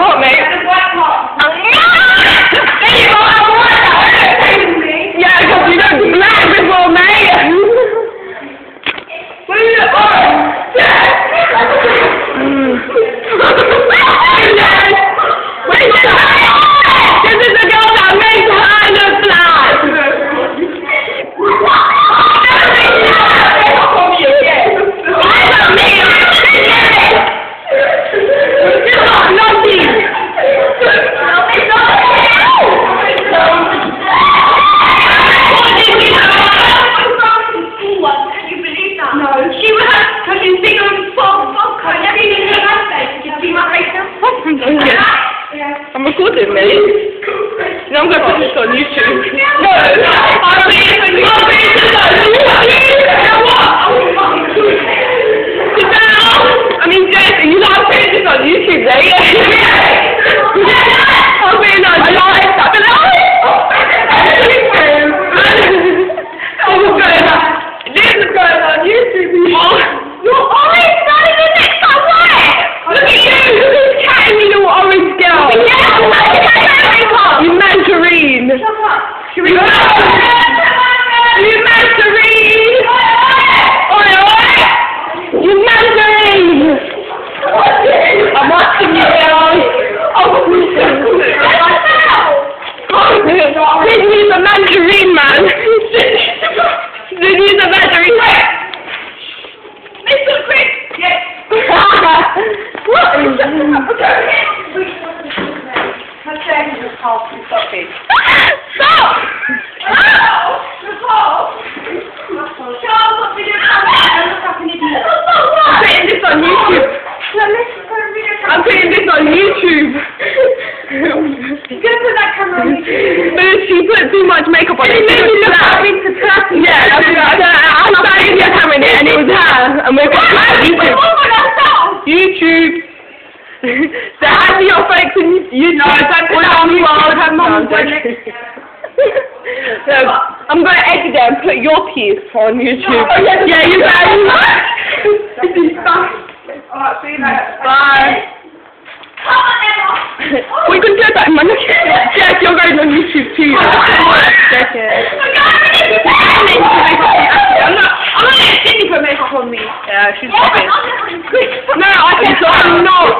Oh Ang No, I'm going to put this on YouTube. No, know what? I mean, you I'm putting this on YouTube, eh? Sydney's a mandarin, man. Sydney's a mandarin. man. Mr. Quick! Yes! what is Stop! I'm putting this on YouTube. I'm putting this on YouTube. But she put too much makeup on it. She looked like Yeah, I mean, I know. I started camera in it and it was her. And we're going to YouTube. YouTube. so how do your folks in YouTube? No, don't put that on YouTube. Her mum So, I'm going to edit it and put your piece on YouTube. Oh, yeah, you guys. Alright, see you later. Bye. We can do that, man. Jack, you're going on YouTube too. Jack, I'm not, I'm not letting Sydney put makeup on me. yeah, she's No, I said I'm not.